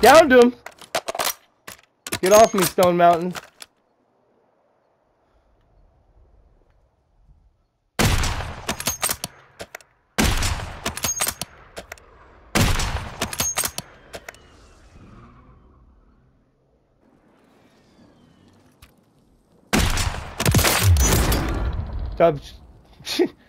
Downed him. Get off me, Stone Mountain. Dubs.